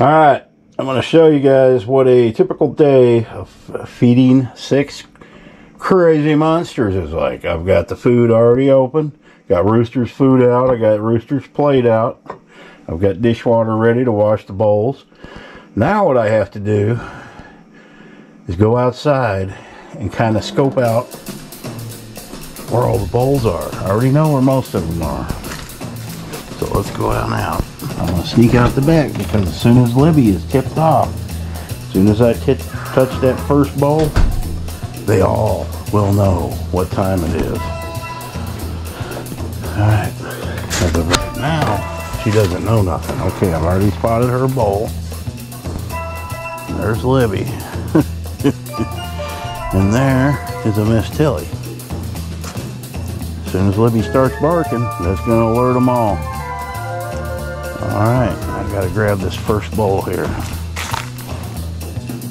All right, I'm going to show you guys what a typical day of feeding six crazy monsters is like. I've got the food already open, got Rooster's food out, I got Rooster's plate out, I've got dishwater ready to wash the bowls. Now what I have to do is go outside and kind of scope out where all the bowls are. I already know where most of them are. So let's go out now. I'm gonna sneak out the back because as soon as Libby is tipped off, as soon as I touch that first bowl, they all will know what time it is. Alright, as of right now, she doesn't know nothing. Okay, I've already spotted her bowl. There's Libby. and there is a Miss Tilly. As soon as Libby starts barking, that's going to alert them all. All right, I got to grab this first bowl here.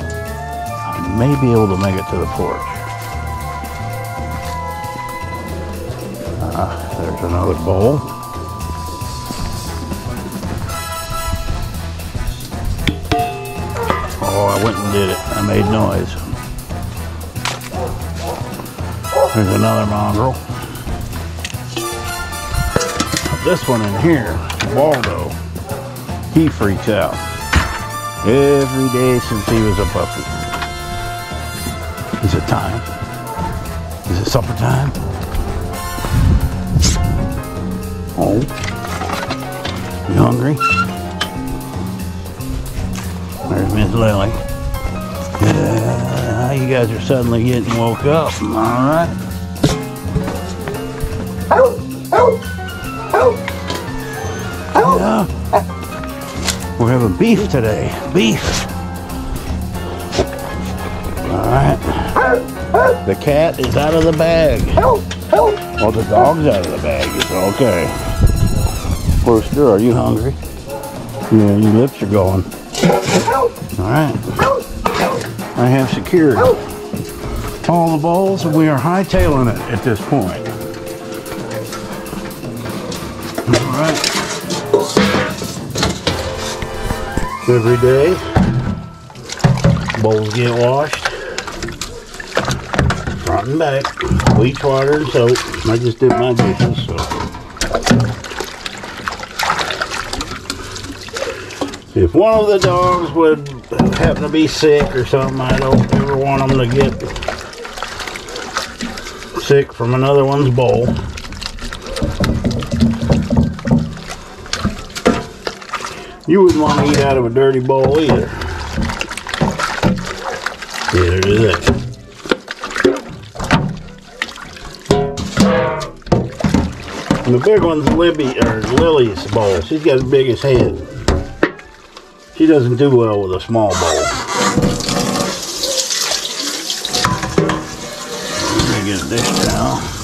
I may be able to make it to the porch. Uh, there's another bowl. Oh, I went and did it. I made noise. There's another mongrel. This one in here, Waldo, he freaks out every day since he was a puppy. Is it time? Is it supper time? Oh, you hungry? There's Miss Lily. Yeah, you guys are suddenly getting woke up. All right. Having beef today. Beef. All right. The cat is out of the bag. Oh, the dog's out of the bag. It's okay. Rooster, are you hungry? Yeah, your lips are going. All right. I have secured all the bowls and we are hightailing it at this point. All Every day, bowls get washed, front and back, bleach water and soap. I just did my dishes, so. If one of the dogs would happen to be sick or something, I don't ever want them to get sick from another one's bowl. You wouldn't want to eat out of a dirty bowl either. Neither do they. And the big one's Libby or Lily's bowl. She's got the biggest head. She doesn't do well with a small bowl. Let me get a dish towel.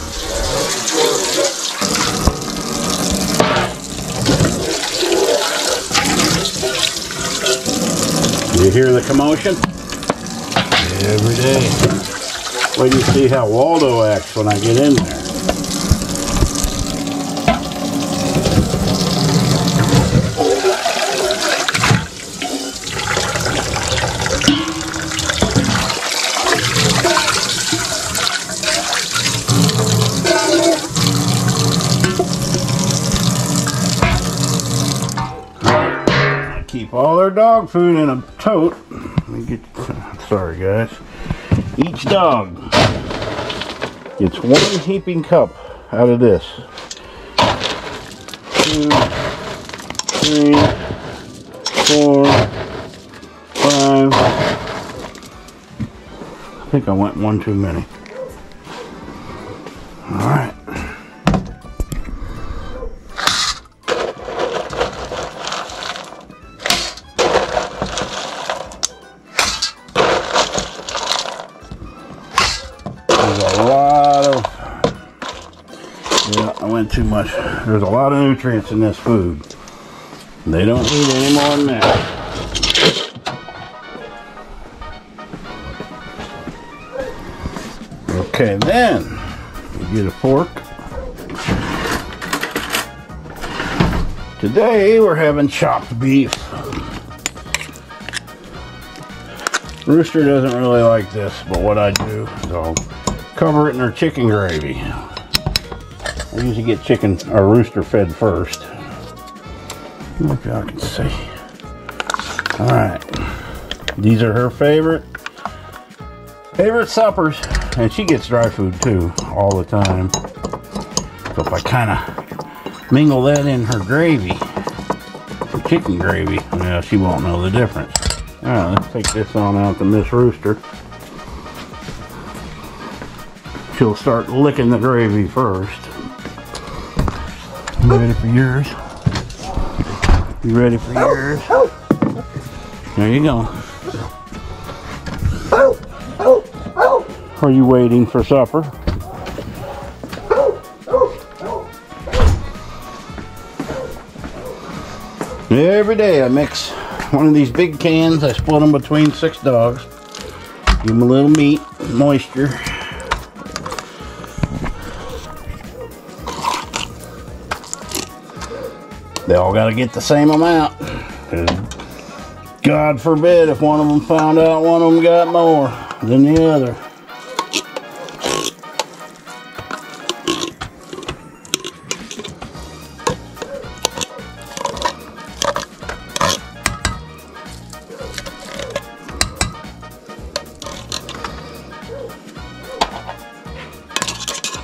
You hear the commotion? Every day. Wait till you see how Waldo acts when I get in there. keep all their dog food in a tote. Get, sorry guys. Each dog gets one heaping cup out of this. Two, three, four, five. I think I went one too many. Too much. There's a lot of nutrients in this food. They don't need any more than that. Okay, then you get a fork. Today we're having chopped beef. Rooster doesn't really like this, but what I do is I'll cover it in our chicken gravy. I usually get chicken or rooster fed first. Hope y'all can see. All right, these are her favorite favorite suppers, and she gets dry food too all the time. So if I kind of mingle that in her gravy, for chicken gravy, yeah, she won't know the difference. All right, let's take this on out to Miss Rooster. She'll start licking the gravy first. You ready for yours? You ready for yours? There you go. Are you waiting for supper? Every day I mix one of these big cans. I split them between six dogs. Give them a little meat, moisture. They all got to get the same amount. God forbid if one of them found out one of them got more than the other.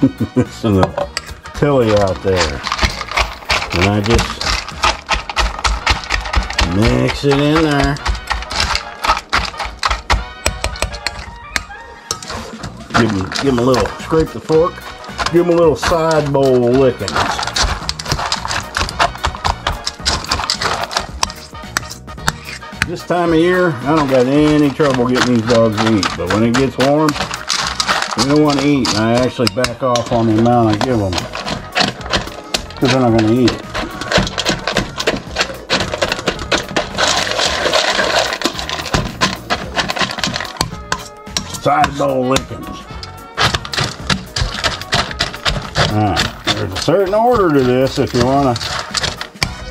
Listen to Tilly out there. And I just mix it in there. Give him, give him a little, scrape the fork, give him a little side bowl licking. This time of year, I don't got any trouble getting these dogs to eat, but when it gets warm, they don't want to eat, and I actually back off on the amount I give them, because they're not going to eat it. Side bowl lickings. Alright, there's a certain order to this if you want to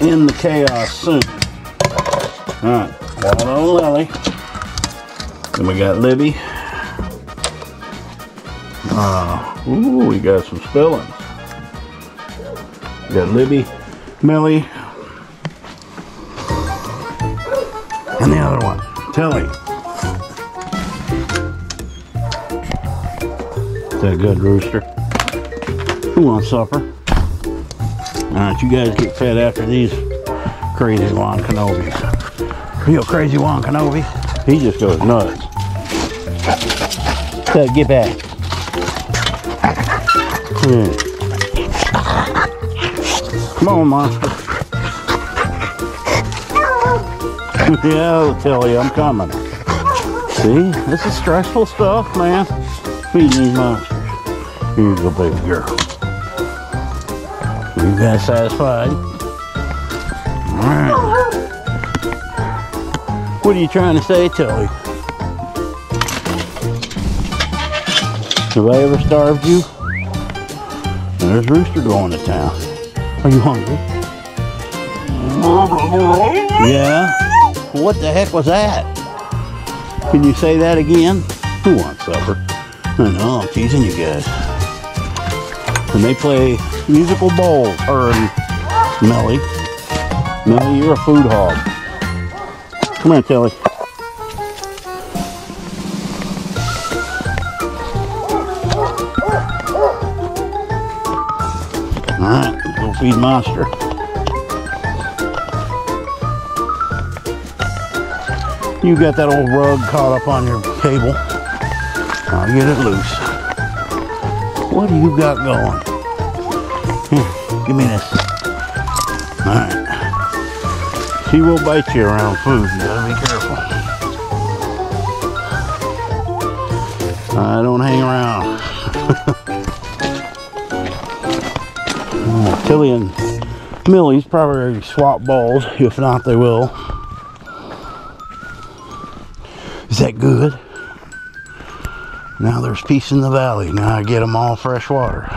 end the chaos soon. Alright, Waldo Lily. Then we got Libby. Uh, ooh, we got some spillings. We got Libby, Millie, and the other one, Tilly. That good rooster. Who wants supper? Alright, you guys get fed after these crazy Juan Canobis. Real crazy Juan Kenobi. He just goes nuts. So get back. Yeah. Come on, monster. yeah, I'll tell you, I'm coming. See, this is stressful stuff, man feeding these monsters. Here's a baby girl. You guys satisfied? What are you trying to say, Tilly? Have I ever starved you? There's Rooster going to town. Are you hungry? Yeah? What the heck was that? Can you say that again? Who wants supper? I know, I'm teasing you guys. And they play musical bowls. Or Melly. Melly, you're a food hog. Come here, Tilly. Alright, go feed Monster. You got that old rug caught up on your table. I'll get it loose. What do you got going? Here, give me this. Alright. She will bite you around food. You gotta be careful. I don't hang around. Hmm, Tilly and Millie's probably swap balls. If not, they will. Is that good? Now there's peace in the valley. Now I get them all fresh water.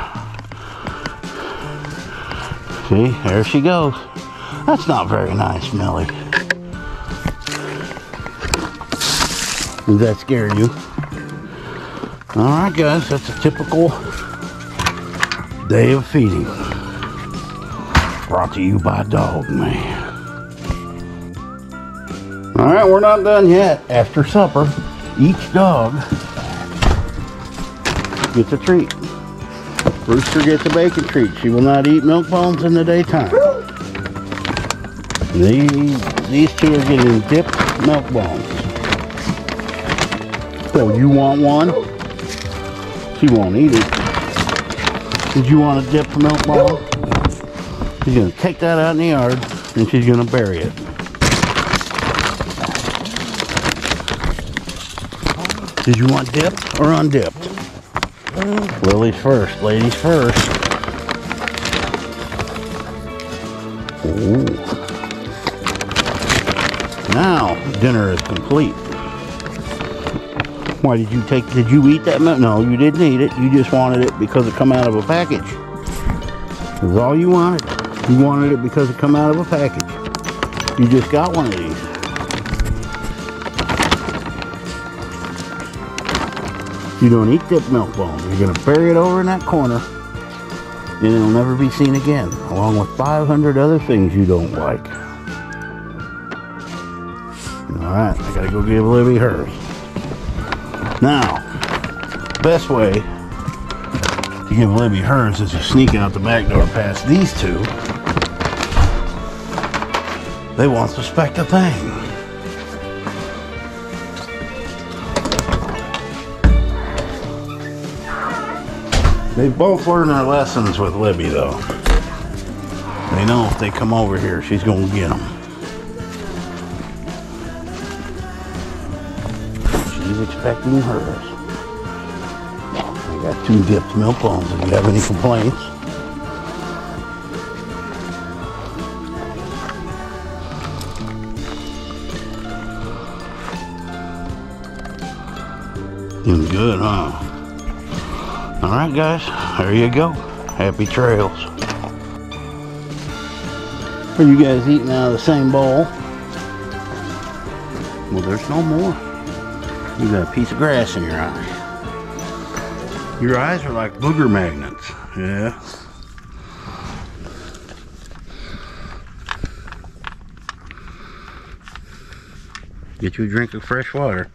See, there she goes. That's not very nice, Millie. Does that scare you? Alright guys, that's a typical day of feeding. Brought to you by Dog Man. Alright, we're not done yet. After supper, each dog gets a treat. Rooster gets a bacon treat. She will not eat milk bones in the daytime. These, these two are getting dipped milk bones. So you want one? She won't eat it. Did you want a dipped milk bone? She's gonna take that out in the yard and she's gonna bury it. Did you want dipped or undipped? Lily's first, ladies first. Ooh. Now dinner is complete. Why did you take? Did you eat that? No, you didn't eat it. You just wanted it because it come out of a package. That's all you wanted. You wanted it because it come out of a package. You just got one of these. You don't eat that milk bone. You're gonna bury it over in that corner and it'll never be seen again, along with 500 other things you don't like. Alright, I gotta go give Libby hers. Now, best way to give Libby hers is to sneak out the back door past these two. They won't suspect a thing. They both learned their lessons with Libby, though. They know if they come over here, she's going to get them. She's expecting hers. I got two dipped milk bones. If you have any complaints, Doing good, huh? All right, guys, there you go. Happy trails. Are you guys eating out of the same bowl? Well, there's no more. You got a piece of grass in your eye. Your eyes are like booger magnets. Yeah. Get you a drink of fresh water.